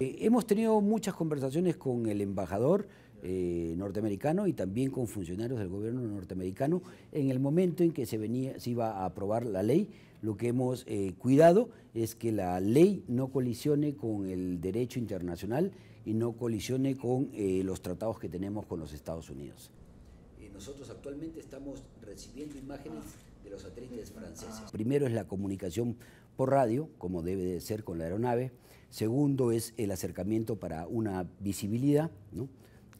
Eh, hemos tenido muchas conversaciones con el embajador eh, norteamericano y también con funcionarios del gobierno norteamericano en el momento en que se, venía, se iba a aprobar la ley. Lo que hemos eh, cuidado es que la ley no colisione con el derecho internacional y no colisione con los tratados que tenemos con los Estados Unidos. nosotros actualmente estamos recibiendo imágenes de los satélites franceses. Primero es la comunicación por radio, como debe de ser con la aeronave. Segundo es el acercamiento para una visibilidad,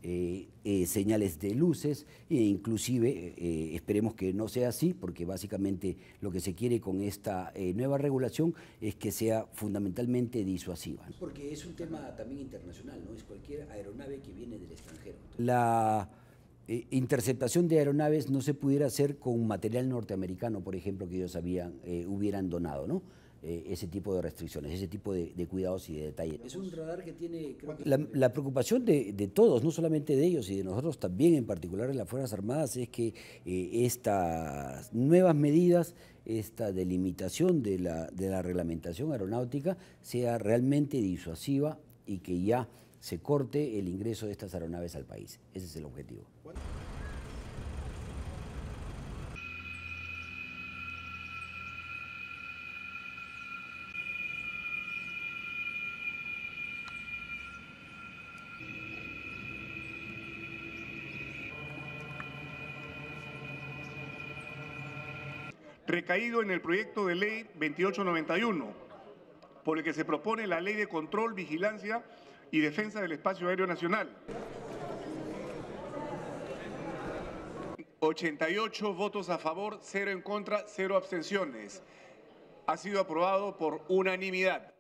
eh, eh, señales de luces e inclusive eh, esperemos que no sea así porque básicamente lo que se quiere con esta nueva regulación es que sea fundamentalmente disuasiva. Porque es un tema también internacional, no es cualquier aeronave que viene del extranjero. La interceptación de aeronaves no se pudiera hacer con material norteamericano, por ejemplo, que ellos habían, hubieran donado, ¿no? Eh, ese tipo de restricciones, ese tipo de, cuidados y de detalles. Es un radar que tiene... La, preocupación de, todos, no solamente de ellos y de nosotros también, en particular en las Fuerzas Armadas, es que eh, estas nuevas medidas, esta delimitación de la, de la reglamentación aeronáutica sea realmente disuasiva y que ya se corte el ingreso de estas aeronaves al país. Ese es el objetivo. recaído en el proyecto de ley 2891, por el que se propone la ley de control, vigilancia y defensa del espacio aéreo nacional. 88 votos a favor, 0 en contra, 0 abstenciones. Ha sido aprobado por unanimidad.